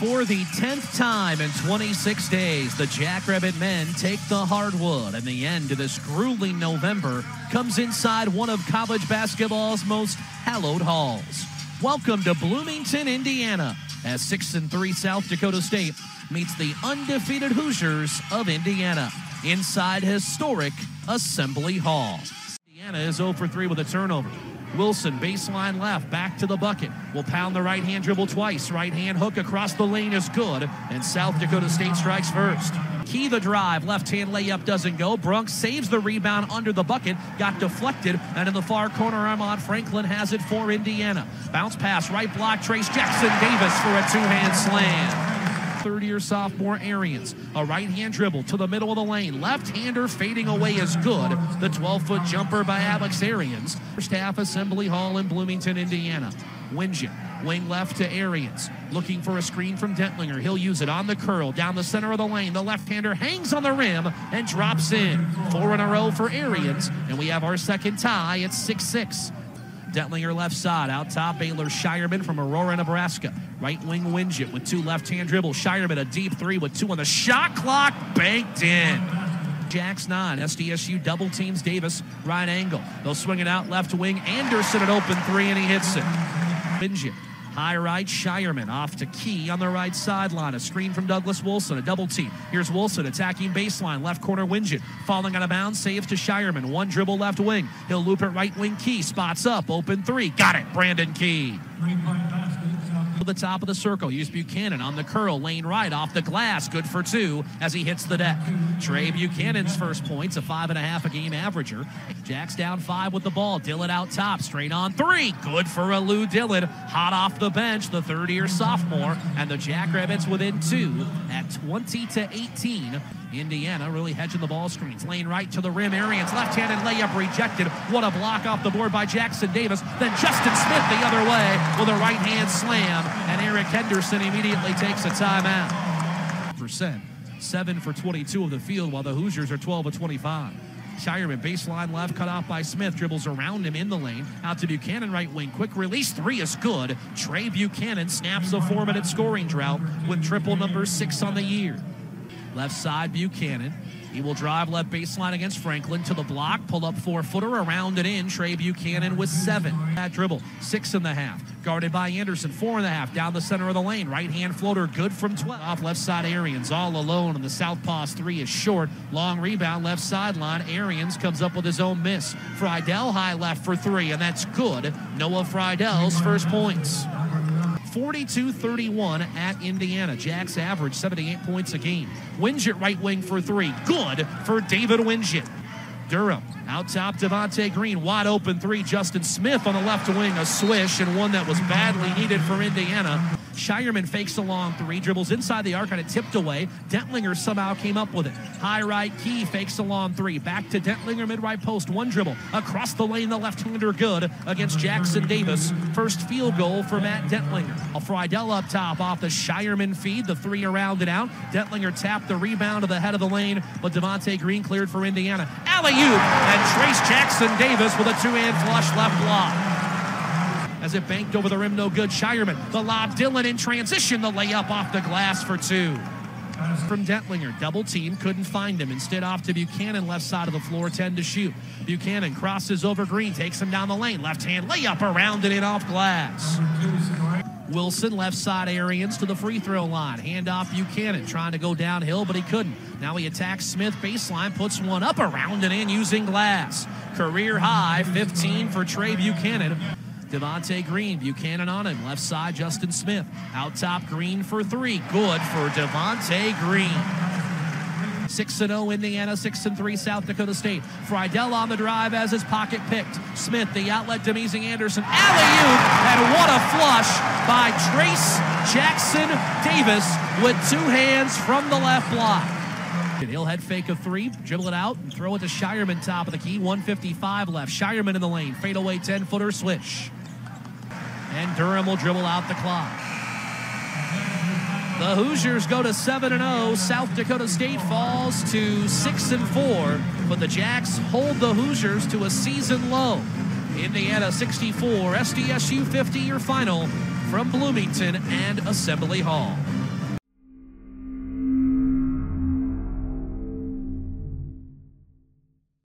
For the 10th time in 26 days, the Jackrabbit men take the hardwood, and the end of this grueling November comes inside one of college basketball's most hallowed halls. Welcome to Bloomington, Indiana, as 6 and 3 South Dakota State meets the undefeated Hoosiers of Indiana inside historic Assembly Hall. Indiana is 0 for 3 with a turnover. Wilson, baseline left, back to the bucket. Will pound the right hand dribble twice. Right hand hook across the lane is good. And South Dakota State strikes first. Key the drive. Left hand layup doesn't go. Brunk saves the rebound under the bucket. Got deflected. And in the far corner, Armaan Franklin has it for Indiana. Bounce pass, right block, Trayce Jackson Davis for a two hand slam third year sophomore Arians. A right hand dribble to the middle of the lane. Left hander fading away is good. The 12 foot jumper by Alex Arians. First half Assembly Hall in Bloomington, Indiana. Wingett. Wing left to Arians. Looking for a screen from Dentlinger. He'll use it on the curl. Down the center of the lane. The left hander hangs on the rim and drops in. Four in a row for Arians. And we have our second tie. at 6 6. Dentlinger left side. Out top, Baylor Scheierman from Aurora, Nebraska. Right wing Wingett with two left hand dribbles. Scheierman a deep three with two on the shot clock. Banked in. Jacks nine. SDSU double teams Davis. Right angle. They'll swing it out left wing. Anderson an open three and he hits it. Wingett High right, Scheierman off to Key on the right sideline. A screen from Douglas Wilson, a double team. Here's Wilson attacking baseline, left corner Wingett. Falling out of bounds, saves to Scheierman. One dribble left wing. He'll loop it right wing Key. Spots up, open three. Got it, Brandon Key to the top of the circle. Use Buchanan on the curl, lane right off the glass. Good for two as he hits the deck. Tray Buchanan's first points, a five and a half a game averager. Jack's down five with the ball. Dillon out top, straight on three. Good for a Lou Dillon. Hot off the bench, the third year sophomore. And the Jackrabbits within two at 20 to 18. Indiana really hedging the ball screens. Lane right to the rim. Arians left-handed layup rejected. What a block off the board by Jackson Davis. Then Justin Smith the other way with a right-hand slam. And Eric Henderson immediately takes a timeout. Percent. 7 for 22 of the field while the Hoosiers are 12 of 25. Scheierman baseline left, cut off by Smith, dribbles around him in the lane. Out to Buchanan, right wing. Quick release, three is good. Tray Buchanan snaps a four minute scoring drought with triple number six on the year. Left side, Buchanan. He will drive left baseline against Franklin to the block, pull up four footer, around and in. Tray Buchanan with seven. That dribble, six and a half. Guarded by Anderson, four and a half. Down the center of the lane. Right hand floater, good from 12. Off left side, Arians all alone, and the southpaw's three is short. Long rebound, left sideline. Arians comes up with his own miss. Freidel high left for three, and that's good. Noah Freidel's first points. 42 31 at Indiana. Jacks average 78 points a game. Wingett right wing for three. Good for David Wingett. Durham out top, Devonte Green, wide open three. Justin Smith on the left wing, a swish, and one that was badly needed for Indiana. Scheierman fakes a long three, dribbles inside the arc, kind of tipped away. Dentlinger somehow came up with it. High right key, fakes a long three. Back to Dentlinger, mid right post, one dribble. Across the lane, the left hander good against Jackson Davis. First field goal for Matt Dentlinger. A Freidel up top off the Scheierman feed, the three around and out. Dentlinger tapped the rebound to the head of the lane, but Devonte Green cleared for Indiana. Alley oop, and Trayce Jackson Davis with a two hand flush left block as it banked over the rim, no good. Scheierman, the lob, Dillon in transition, the layup off the glass for two. From Dentlinger, double team, couldn't find him. Instead, off to Buchanan, left side of the floor, 10 to shoot. Buchanan crosses over Green, takes him down the lane, left hand layup around it in off glass. Wilson, left side Arians to the free throw line. Hand off Buchanan, trying to go downhill, but he couldn't. Now he attacks Smith baseline, puts one up around and in using glass. Career high, 15 for Tray Buchanan. Devonte Green, Buchanan on him. Left side, Justin Smith. Out top, Green for three. Good for Devonte Green. 6 0 Indiana, 6 3 South Dakota State. Freidel on the drive as his pocket picked. Smith, the outlet to Damezi Anderson. Alley oop, and what a flush by Trayce Jackson Davis with two hands from the left block. He'll head fake a three, dribble it out, and throw it to Scheierman, top of the key. 155 left. Scheierman in the lane. Fade away 10 footer switch. And Durham will dribble out the clock. The Hoosiers go to 7 0. South Dakota State falls to 6 and 4, but the Jacks hold the Hoosiers to a season low. Indiana 64, SDSU 50 your final from Bloomington and Assembly Hall.